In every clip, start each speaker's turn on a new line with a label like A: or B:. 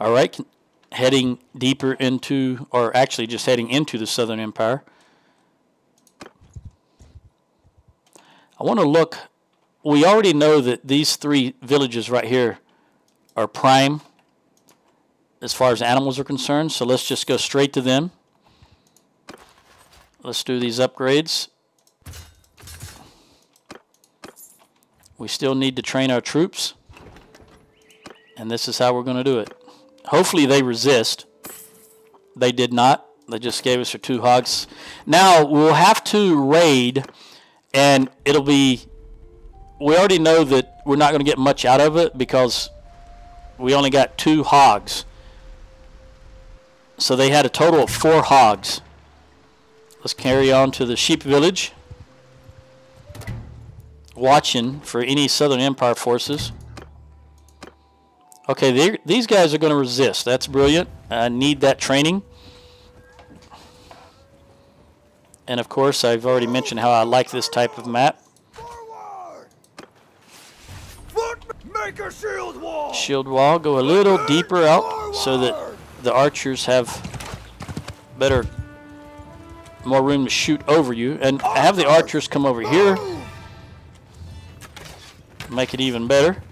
A: All right, heading deeper into, or actually just heading into the Southern Empire. I want to look. We already know that these three villages right here are prime as far as animals are concerned. So let's just go straight to them. Let's do these upgrades. We still need to train our troops. And this is how we're going to do it. Hopefully they resist. They did not. They just gave us our two hogs. Now we'll have to raid and it'll be we already know that we're not going to get much out of it because we only got two hogs. So they had a total of four hogs. Let's carry on to the sheep village. Watching for any Southern Empire forces. Okay, these guys are going to resist. That's brilliant. I need that training. And of course, I've already mentioned how I like this type of map.
B: shield wall.
A: Shield wall. Go a little deeper out so that the archers have better, more room to shoot over you. And have the archers come over here. Make it even better.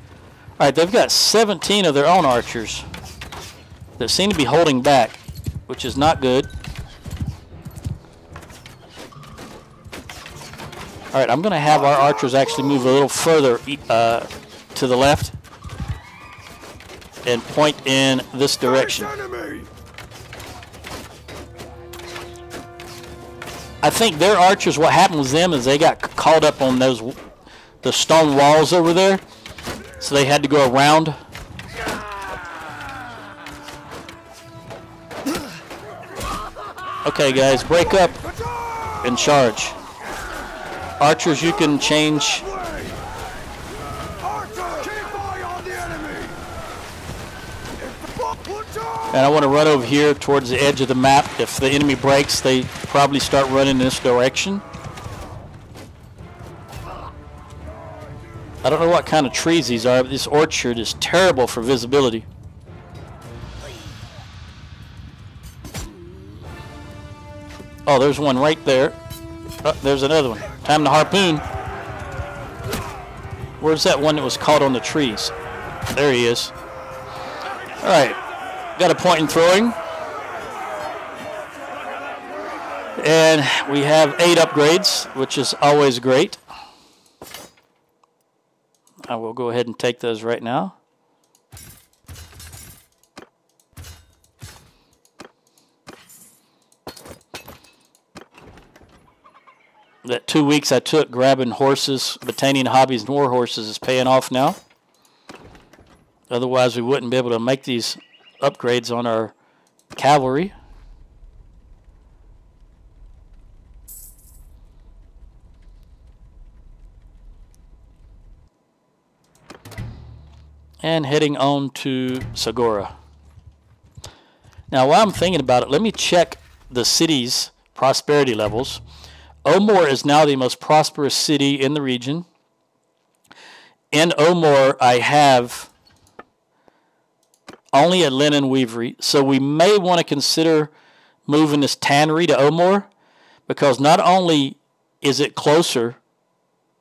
A: All right, they've got 17 of their own archers that seem to be holding back, which is not good. All right, I'm going to have our archers actually move a little further uh, to the left and point in this direction. I think their archers, what happened with them is they got caught up on those the stone walls over there, so they had to go around. Okay, guys, break up and charge. Archers, you can change And I want to run over here towards the edge of the map. If the enemy breaks, they probably start running in this direction. I don't know what kind of trees these are, but this orchard is terrible for visibility. Oh, there's one right there. Oh, there's another one. Time to harpoon. Where's that one that was caught on the trees? There he is. All right. Got a point in throwing. And we have eight upgrades, which is always great. I will go ahead and take those right now. That two weeks I took grabbing horses, Battanian hobbies and war horses is paying off now. Otherwise we wouldn't be able to make these upgrades on our cavalry. And heading on to Sagora. Now, while I'm thinking about it, let me check the city's prosperity levels. Omor is now the most prosperous city in the region. In Omor, I have only a linen weavery. So we may want to consider moving this tannery to Omor because not only is it closer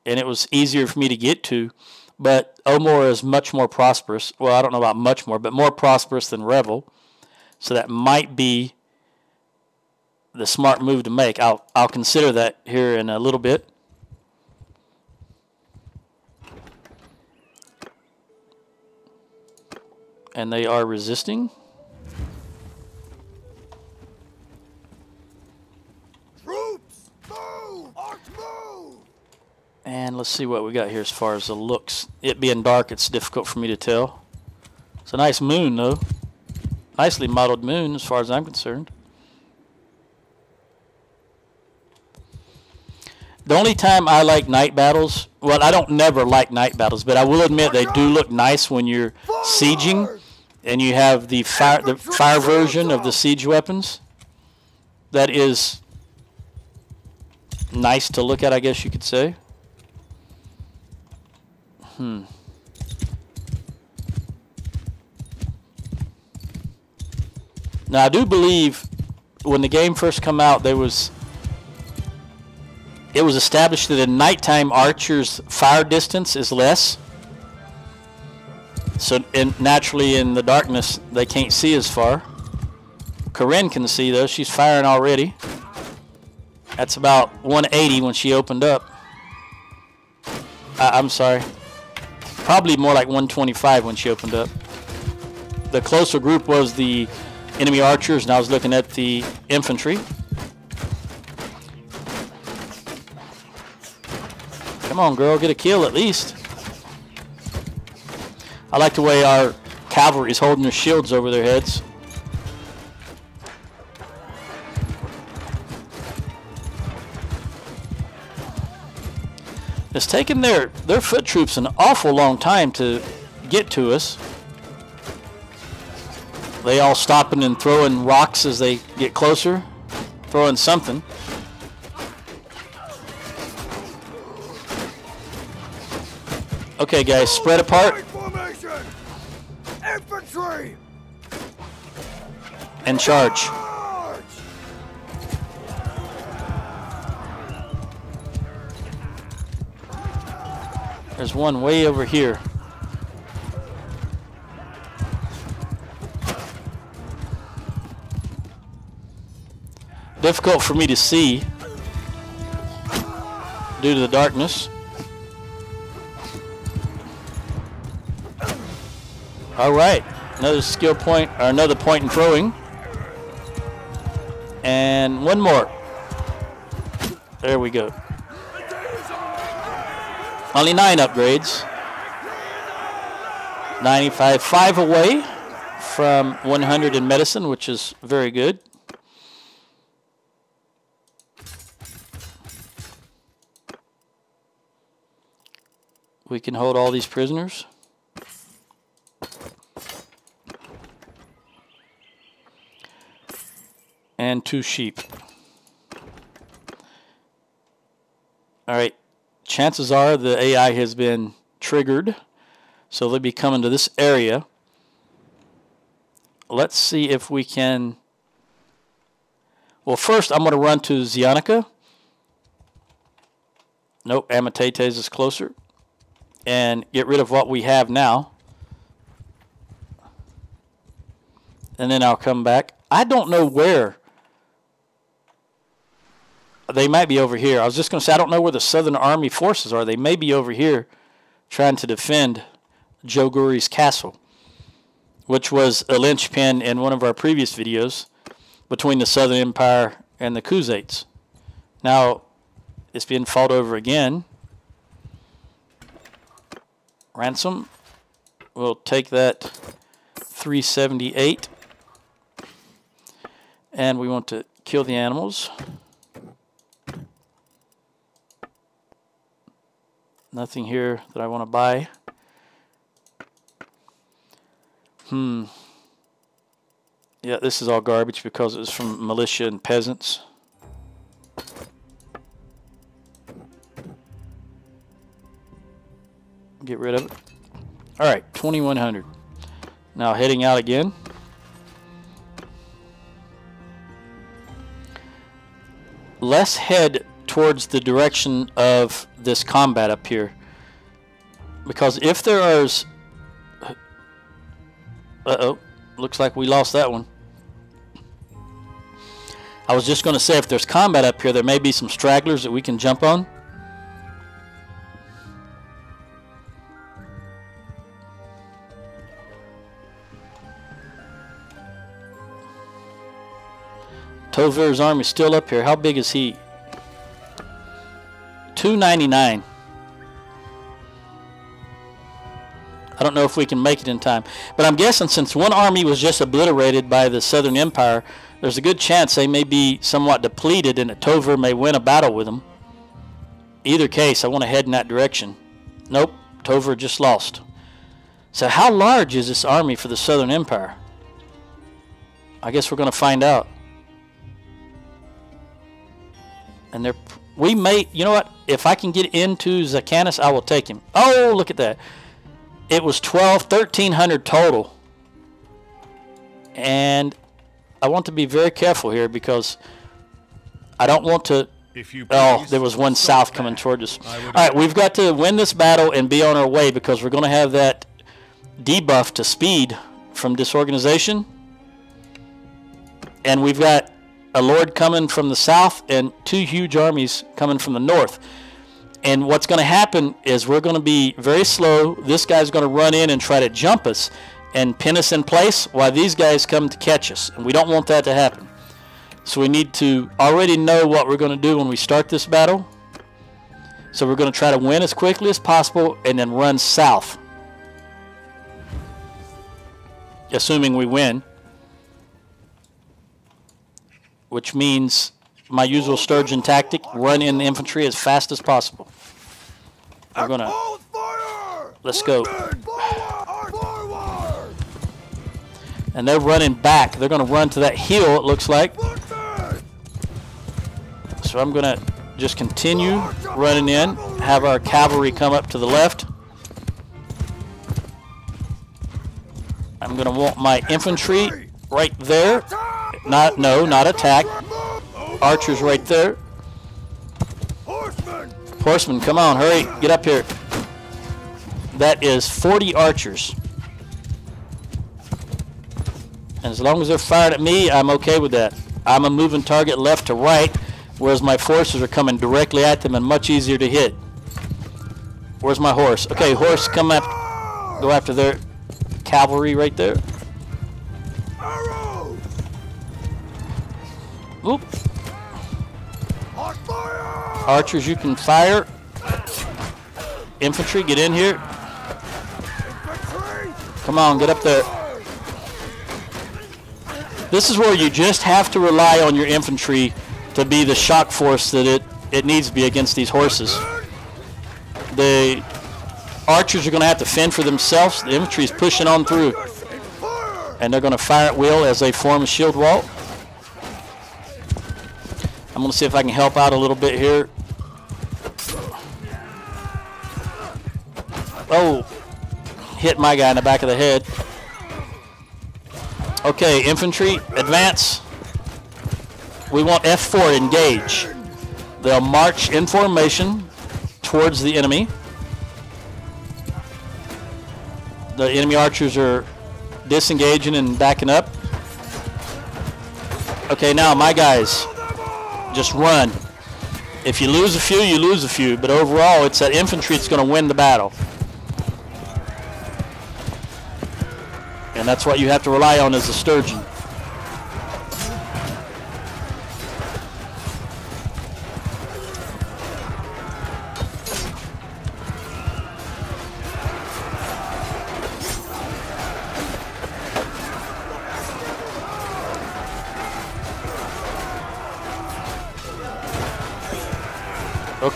A: and it was easier for me to get to, but Omor is much more prosperous. Well, I don't know about much more, but more prosperous than Revyl. So that might be the smart move to make. I'll I'll consider that here in a little bit. and they are resisting.
B: Troops, move! move!
A: And let's see what we got here as far as the looks. It being dark, it's difficult for me to tell. It's a nice moon, though. Nicely modeled moon, as far as I'm concerned. The only time I like night battles, well, I don't never like night battles, but I will admit they do look nice when you're sieging and you have the fire the fire version of the siege weapons. That is nice to look at, I guess you could say. Hmm. Now I do believe when the game first come out, there was it was established that in nighttime archers' fire distance is less. So in, naturally in the darkness they can't see as far. Corinne can see though; she's firing already. That's about 180 when she opened up. I, I'm sorry. Probably more like 125 when she opened up. The closer group was the enemy archers, and I was looking at the infantry. Come on, girl, get a kill at least. I like the way our cavalry is holding their shields over their heads. It's taken their, their foot troops an awful long time to get to us. They all stopping and throwing rocks as they get closer, throwing something. Okay, guys, spread apart
B: Infantry!
A: and. Charge! There's one way over here. Difficult for me to see due to the darkness. All right, another skill point, or another point in throwing. And one more. There we go. Only nine upgrades. 95, five away from 100 in medicine, which is very good. We can hold all these prisoners. And two sheep. All right, chances are the AI has been triggered, so they'll be coming to this area. Let's see if we can. Well, first I'm going to run to Zeonica. Nope, Amitatys is closer. And get rid of what we have now. And then I'll come back. I don't know where they might be over here. I was just going to say, I don't know where the Southern Army forces are. They may be over here trying to defend Joe Guri's castle, which was a linchpin in one of our previous videos between the Southern Empire and the Khuzaits. Now, it's being fought over again. Ransom we'll take that 378. And we want to kill the animals. Nothing here that I want to buy. Hmm. Yeah, this is all garbage because it was from militia and peasants. Get rid of it. All right, 2100. Now heading out again. Let's head towards the direction of this combat up here. Because if there is... Uh-oh. Looks like we lost that one. I was just going to say, if there's combat up here, there may be some stragglers that we can jump on. Tovir's army is still up here. How big is he? 299. I don't know if we can make it in time. But I'm guessing since one army was just obliterated by the Southern Empire, there's a good chance they may be somewhat depleted and that Tovir may win a battle with them. Either case, I want to head in that direction. Nope, Tovir just lost. So how large is this army for the Southern Empire? I guess we're going to find out. And they're we may you know what if I can get into Zacchaeus I will take him. Oh look at that. It was 12 1300 total. And I want to be very careful here because I don't want to.
C: If you
A: Oh, there was one south coming toward us. All right, we've got to win this battle and be on our way because we're going to have that debuff to speed from disorganization. And we've got a lord coming from the south and two huge armies coming from the north. And what's going to happen is we're going to be very slow. This guy's going to run in and try to jump us and pin us in place while these guys come to catch us. And we don't want that to happen. So we need to already know what we're going to do when we start this battle. So we're going to try to win as quickly as possible and then run south. Assuming we win. Which means my usual Sturgian tactic, run in the infantry as fast as possible. Going to Let's go.
B: Women, Forward! Forward!
A: and they're running back. They're going to run to that hill it looks like. So I'm going to just continue running in, have our cavalry come up to the left. I'm going to want my infantry right there. Not no, not attack. Archers right there.
B: Horsemen!
A: Horsemen, come on, hurry, get up here. That is 40 archers. And as long as they're fired at me, I'm okay with that. I'm a moving target left to right, whereas my forces are coming directly at them and much easier to hit. Where's my horse? Okay, horse, come up, go after their cavalry right there. Oop. Archers, you can fire. Infantry, get in here. Come on, get up there. This is where you just have to rely on your infantry to be the shock force that it, it needs to be against these horses. The archers are going to have to fend for themselves. The infantry is pushing on through, and they're going to fire at will as they form a shield wall. I'm going to see if I can help out a little bit here. Oh, hit my guy in the back of the head. Okay, infantry, advance. We want F4, engage. They'll march in formation towards the enemy. The enemy archers are disengaging and backing up. Okay, now my guys, just run. If you lose a few, you lose a few, but overall, it's that infantry that's going to win the battle. And that's what you have to rely on as a Sturgian.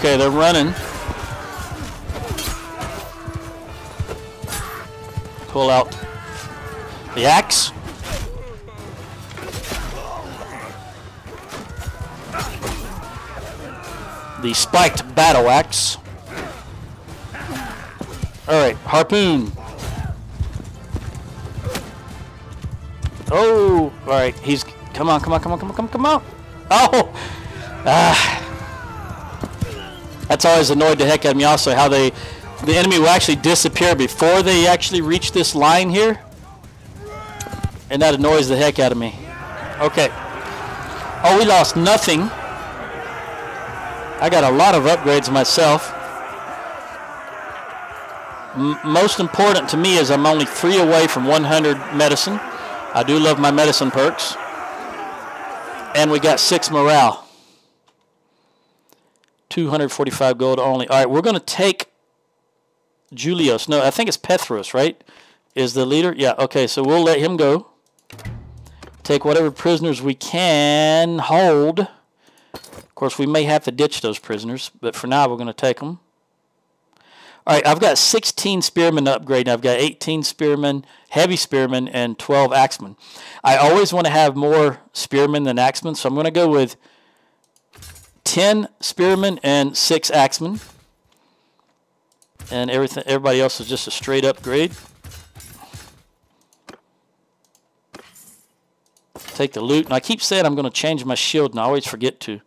A: Okay, they're running. Pull out the axe. The spiked battle axe. Alright, harpoon. Oh, alright, he's come on, come on, come on, come on, come on, come on. Oh! Ah. That's always annoyed the heck out of me also how they the enemy will actually disappear before they actually reach this line here. And that annoys the heck out of me. Okay. Oh, we lost nothing. I got a lot of upgrades myself. M- most important to me is I'm only three away from 100 medicine. I do love my medicine perks. And we got six morale. 245 gold only. All right, we're going to take Julius. No, I think it's Petros, right? Is the leader? Yeah, okay, so we'll let him go. Take whatever prisoners we can hold. Of course, we may have to ditch those prisoners, but for now, we're going to take them. All right, I've got 16 spearmen to upgrade. and I've got 18 spearmen, heavy spearmen, and 12 axemen. I always want to have more spearmen than axemen, so I'm going to go with 10 spearmen and 6 axemen. And everything everybody else is just a straight upgrade. Take the loot. And I keep saying I'm going to change my shield, and I always forget to.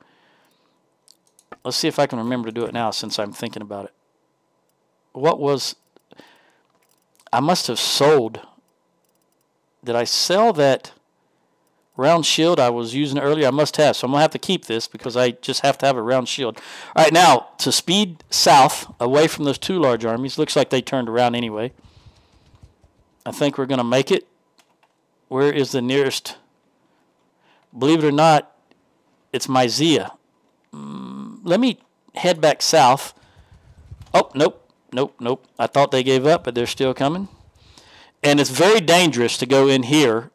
A: Let's see if I can remember to do it now since I'm thinking about it. What was... I must have sold... Did I sell that round shield I was using earlier? I must have. So I'm going to have to keep this because I just have to have a round shield. All right, now, to speed south, away from those two large armies. Looks like they turned around anyway. I think we're going to make it. Where is the nearest... Believe it or not, it's Myzea. Mm, let me head back south. Oh, nope, nope, nope. I thought they gave up, but they're still coming. And it's very dangerous to go in here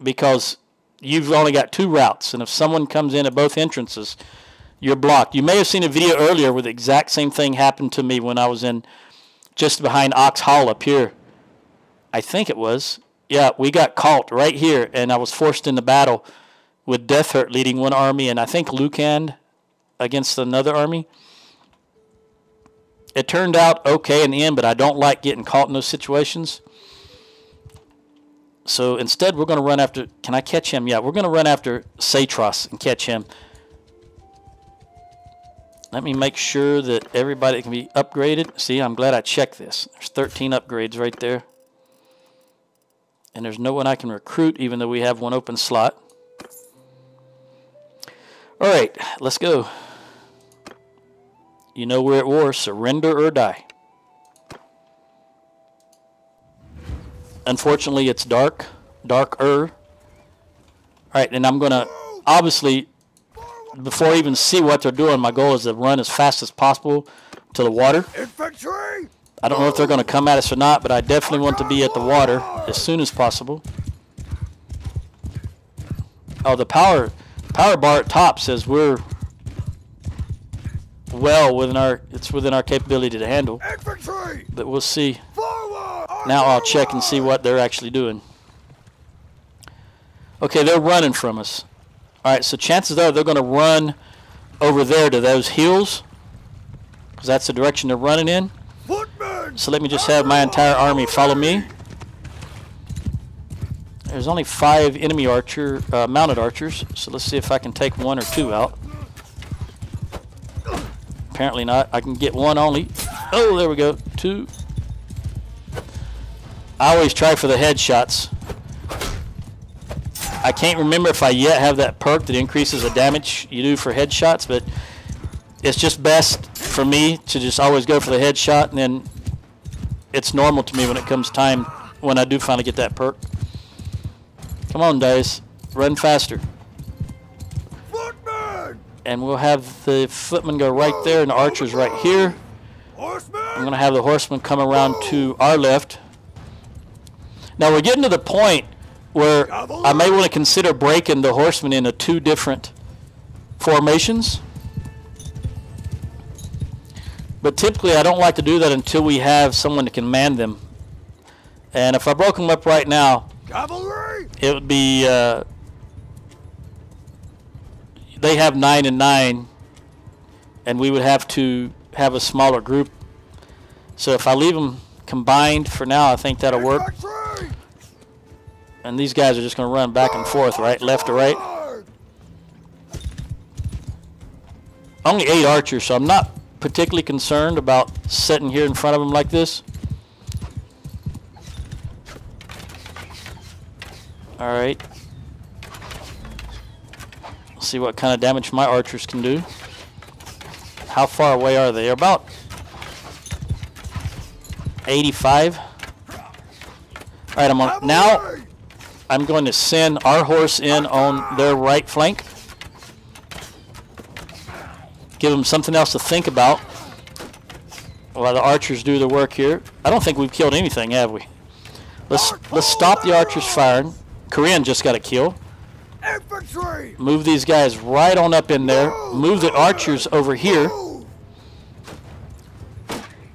A: because you've only got two routes. And if someone comes in at both entrances, you're blocked. You may have seen a video earlier where the exact same thing happened to me when I was in just behind Ocs Hall up here. I think it was. Yeah, we got caught right here, and I was forced into battle with Derthert leading one army, and I think Lucan against another army. It turned out okay in the end, but I don't like getting caught in those situations. So instead, we're going to run after. Can I catch him? Yeah, we're going to run after Satros and catch him. Let me make sure that everybody can be upgraded. See, I'm glad I checked this. There's 13 upgrades right there. And there's no one I can recruit, even though we have one open slot. All right, let's go. You know we're at war. Surrender or die. Unfortunately, it's dark. Darker. All right, and I'm going to, obviously, before I even see what they're doing, my goal is to run as fast as possible to the water.
B: Infantry!
A: I don't know if they're going to come at us or not, but I definitely want to be at the water as soon as possible. Oh, the power power bar at top says we're well within our it's within our capability to handle.
B: Infantry!
A: But we'll see. Now I'll check and see what they're actually doing. Okay, they're running from us. All right, so chances are they're going to run over there to those hills because that's the direction they're running in. So let me just have my entire army follow me. There's only five enemy archer, uh, mounted archers, so let's see if I can take one or two out. Apparently not. I can get one only. Oh, there we go. Two. I always try for the headshots. I can't remember if I yet have that perk that increases the damage you do for headshots, but it's just best for me to just always go for the headshot, and then it's normal to me when it comes time when I do finally get that perk. Come on, guys. Run faster.
B: Footmen!
A: And we'll have the footmen go right there and the archers right here. I'm going to have the horsemen come around to our left. Now we're getting to the point where I may want to consider breaking the horsemen into two different formations. But typically I don't like to do that until we have someone that can man them. And if I broke them up right now,
B: Cavalry!
A: it would be uh, they have nine and nine and we would have to have a smaller group so if I leave them combined for now I think that'll work! And these guys are just going to run back and forth right left to right only eight archers so I'm not particularly concerned about sitting here in front of them like this all right see what kind of damage my archers can do. How far away are they? About 85. All right, I'm on now. I'm going to send our horse in on their right flank. Give them something else to think about while the archers do their work here. I don't think we've killed anything, have we? Let's let's stop the archers firing. Corinne just got a kill.
B: Infantry!
A: Move these guys right on up in there. Move the archers over here.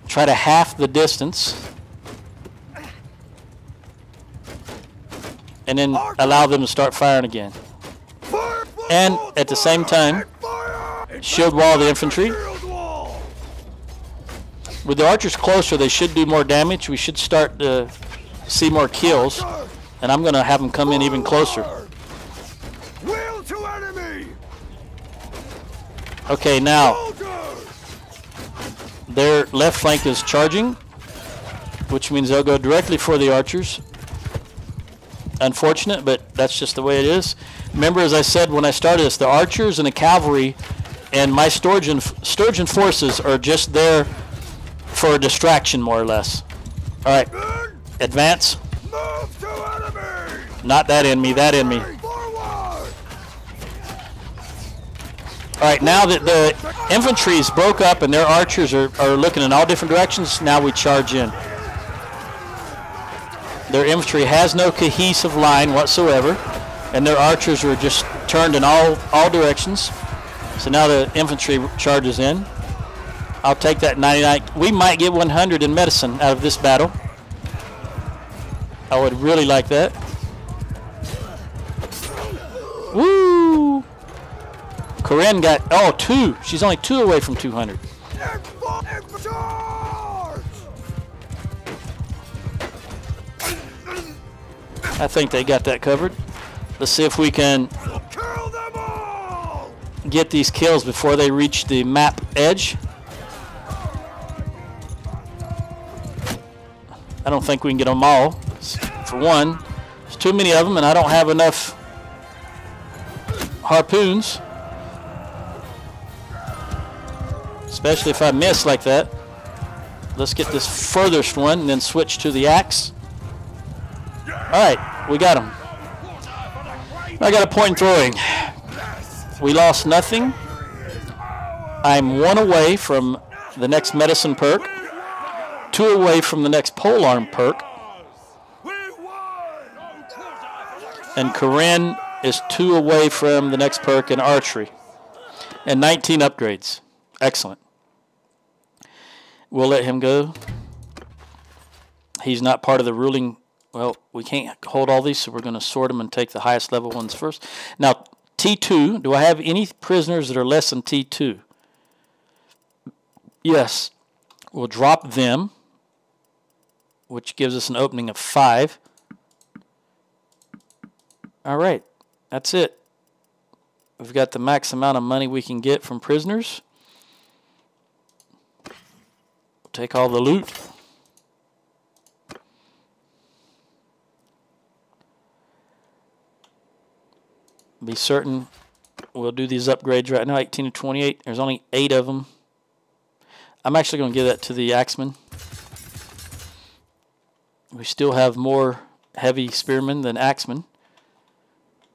A: Try to half the distance. and then allow them to start firing again. And at the same time, shield wall the infantry. With the archers closer, they should do more damage. We should start to see more kills. And I'm going to have them come in even closer. Okay, now their left flank is charging, which means they'll go directly for the archers. Unfortunate, but that's just the way it is. Remember, as I said when I started this, the archers and the cavalry and my Sturgian, Sturgian forces are just there for a distraction, more or less. All right, advance. Not that enemy, that enemy. All right, now that the infantry's broke up and their archers are, are looking in all different directions, now we charge in. Their infantry has no cohesive line whatsoever, and their archers are just turned in all, all directions. So now the infantry charges in. I'll take that 99. We might get 100 in medicine out of this battle. I would really like that. Woo! Corinne got oh two. She's only two away from 200. I think they got that covered. Let's see if we can get these kills before they reach the map edge. I don't think we can get them all. For one, there's too many of them, and I don't have enough harpoons. Especially if I miss like that. Let's get this furthest one and then switch to the axe. Alright, we got him. I got a point in throwing. We lost nothing. I'm one away from the next medicine perk, two away from the next polearm perk, and Corinne is two away from the next perk in archery, and 19 upgrades. Excellent. We'll let him go. He's not part of the ruling. Well, we can't hold all these, so we're going to sort them and take the highest level ones first. Now, T2, do I have any prisoners that are less than T2? Yes. We'll drop them, which gives us an opening of five. All right, that's it. We've got the max amount of money we can get from prisoners. Take all the loot. Be certain we'll do these upgrades right now 18 to 28. There's only eight of them. I'm actually going to give that to the axeman. We still have more heavy spearmen than axemen.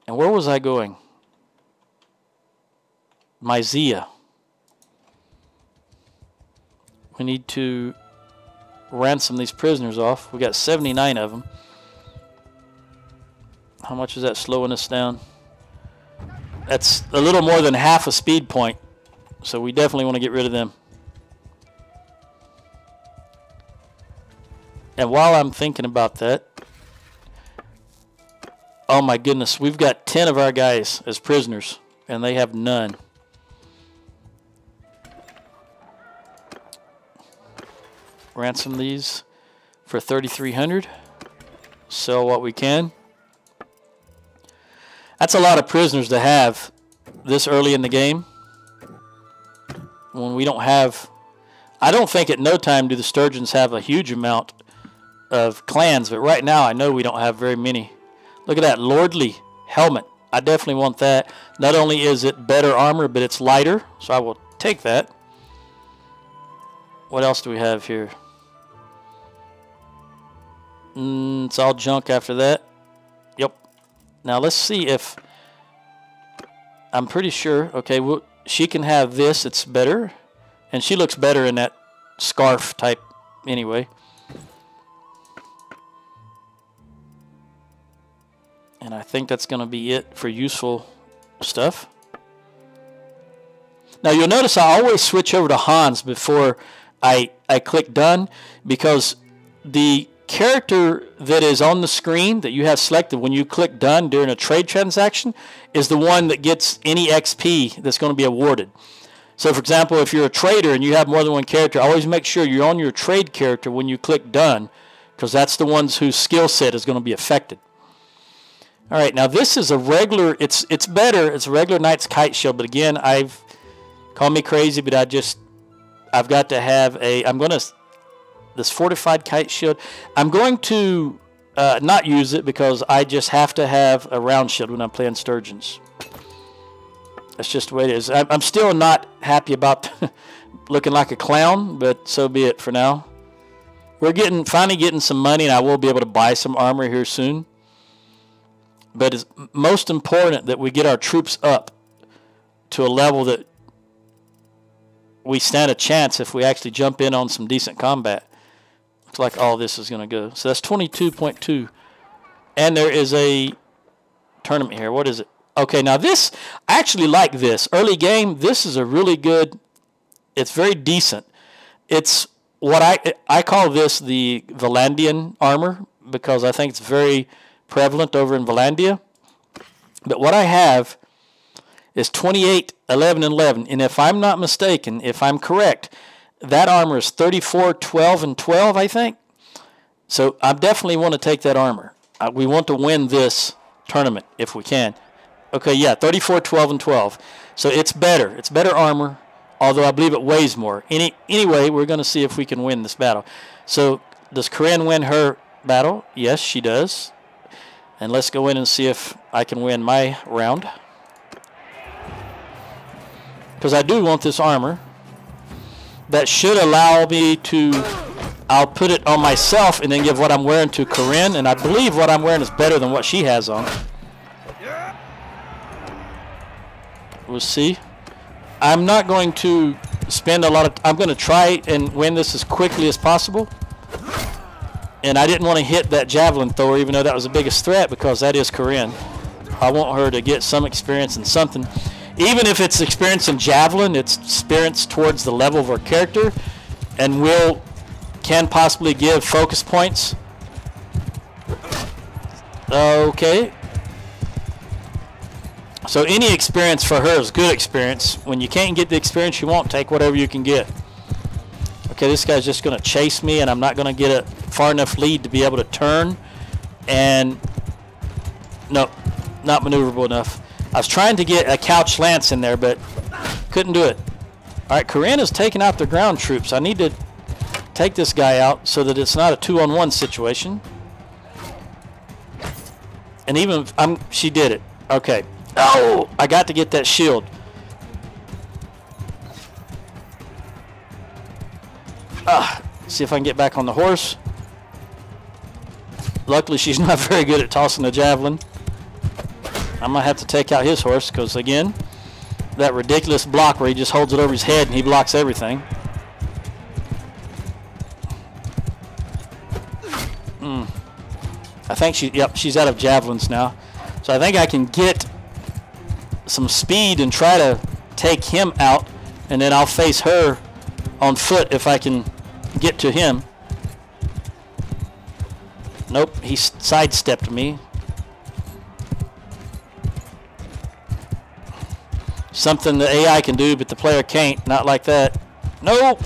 A: And where was I going? Myzea. We need to ransom these prisoners off. We got 79 of them. How much is that slowing us down? That's a little more than half a speed point. So we definitely want to get rid of them. And while I'm thinking about that, oh my goodness, we've got 10 of our guys as prisoners, and they have none. Ransom these for 3300 Sell what we can. That's a lot of prisoners to have this early in the game. When we don't have. I don't think at no time do the Sturgians have a huge amount of clans, but right now I know we don't have very many. Look at that lordly helmet. I definitely want that. Not only is it better armor, but it's lighter, so I will take that. What else do we have here? Mm, it's all junk after that. Now let's see if I'm pretty sure. Okay, well, she can have this. It's better, and she looks better in that scarf type. Anyway. And I think that's going to be it for useful stuff. Now you'll notice I always switch over to Hans before I, I click done because the character that is on the screen that you have selected when you click done during a trade transaction is the one that gets any XP that's going to be awarded. So for example, if you're a trader and you have more than one character, always make sure you're on your trade character when you click done because that's the ones whose skill set is going to be affected. All right, now this is a regular. It's it's better. It's a regular Knight's Kite Shield, but again, I've Call me crazy, but I just I've got to have a. I'm gonna this fortified kite shield. I'm going to uh, not use it because I just have to have a round shield when I'm playing Sturgians. That's just the way it is. I'm, I'm still not happy about looking like a clown, but so be it for now. We're getting finally getting some money, and I will be able to buy some armor here soon. But it's most important that we get our troops up to a level that we stand a chance if we actually jump in on some decent combat. Like all this is going to go. So that's 22.2. And there is a tournament here. What is it? Okay, now this, I actually like this. Early game, this is a really good, it's very decent. It's what I I call this the Valandian armor because I think it's very prevalent over in Valandia. But what I have is 28, 11, and 11. And if I'm not mistaken, if I'm correct, that armor is 34, 12, and 12, I think. So I definitely want to take that armor. Uh, we want to win this tournament if we can. Okay, yeah, 34, 12, and 12. So it's better. It's better armor, although I believe it weighs more. Any Anyway, we're going to see if we can win this battle. So does Corinne win her battle? Yes, she does. And let's go in and see if I can win my round. Because I do want this armor. That should allow me to... I'll put it on myself and then give what I'm wearing to Corinne. And I believe what I'm wearing is better than what she has on. We'll see. I'm not going to spend a lot of... I'm going to try and win this as quickly as possible. And I didn't want to hit that javelin thrower, even though that was the biggest threat, because that is Corinne. I want her to get some experience in something. Even if it's experience in javelin, it's experience towards the level of her character, and will can possibly give focus points. Okay, so any experience for her is good experience. When you can't get the experience you want, take whatever you can get. Okay, this guy's just going to chase me, and I'm not going to get a far enough lead to be able to turn. And, no, not maneuverable enough. I was trying to get a couch lance in there, but couldn't do it. All right, Corinne is taking out the ground troops. I need to take this guy out so that it's not a two-on-one situation. And even, if I'm, she did it. Okay, Oh, I got to get that shield. Ah, see if I can get back on the horse. Luckily, she's not very good at tossing the javelin. I'm going to have to take out his horse because, again, that ridiculous block where he just holds it over his head and he blocks everything. Mm. I think she, yep, she's out of javelins now. So I think I can get some speed and try to take him out, and then I'll face her on foot if I can get to him. Nope, he sidestepped me. Something the AI can do, but the player can't. Not like that. Nope.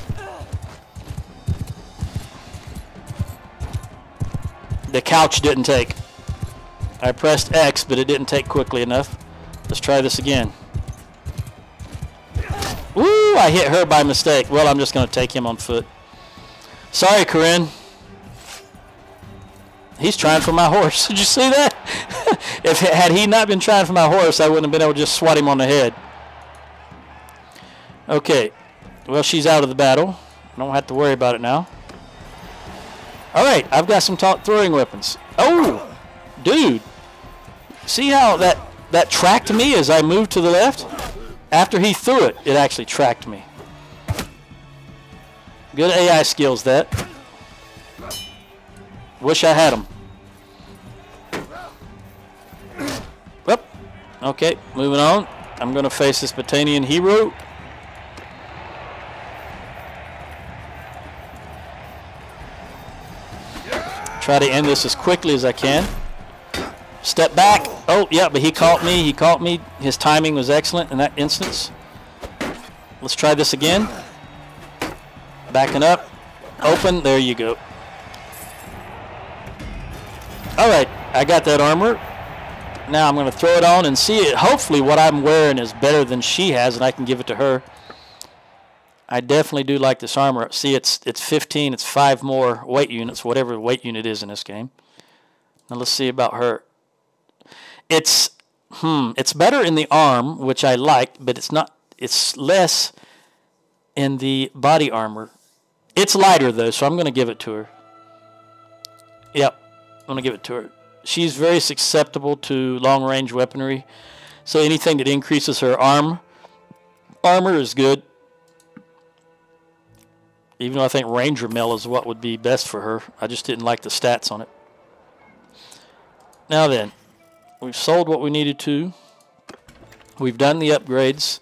A: The couch didn't take. I pressed X, but it didn't take quickly enough. Let's try this again. Ooh, I hit her by mistake. Well, I'm just going to take him on foot. Sorry, Corinne. He's trying for my horse. Did you see that? if Had he not been trying for my horse, I wouldn't have been able to just swat him on the head. Okay. Well, she's out of the battle. I don't have to worry about it now. All right, I've got some top throwing weapons. Oh, dude. See how that that tracked me as I moved to the left. After he threw it, it actually tracked me. Good AI skills, that. Wish I had them. Whoop. Okay, moving on. I'm going to face this Battanian hero. Try to end this as quickly as I can. Step back. Oh, yeah, but he caught me. He caught me. His timing was excellent in that instance. Let's try this again. Backing up. Open. There you go. All right, I got that armor. Now I'm going to throw it on and see it. Hopefully what I'm wearing is better than she has, and I can give it to her. I definitely do like this armor. See, it's it's 15. It's five more weight units, whatever the weight unit is in this game. Now let's see about her. It's hmm, it's better in the arm, which I like, but it's not. It's less in the body armor. It's lighter though, so I'm going to give it to her. Yep, I'm going to give it to her. She's very susceptible to long range weaponry, so anything that increases her arm armor is good. Even though I think Ranger Mail is what would be best for her, I just didn't like the stats on it. Now then, we've sold what we needed to. We've done the upgrades,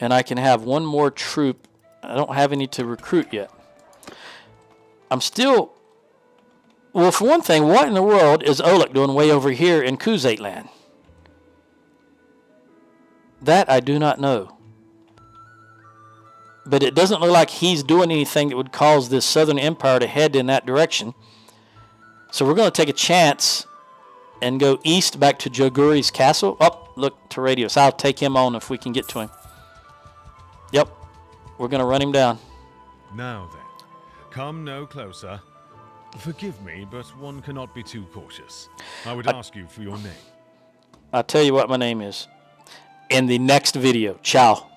A: and I can have one more troop. I don't have any to recruit yet. I'm still. Well, for one thing, what in the world is Olek doing way over here in Khuzait land? That I do not know. But it doesn't look like he's doing anything that would cause this Southern Empire to head in that direction. So we're going to take a chance and go east back to Joguri's castle. Oh, look to Radius. I'll take him on if we can get to him. Yep. We're going to run him down.
C: Now then, come no closer. Forgive me, but one cannot be too cautious. I would ask you for your name.
A: I'll tell you what my name is in the next video. Ciao.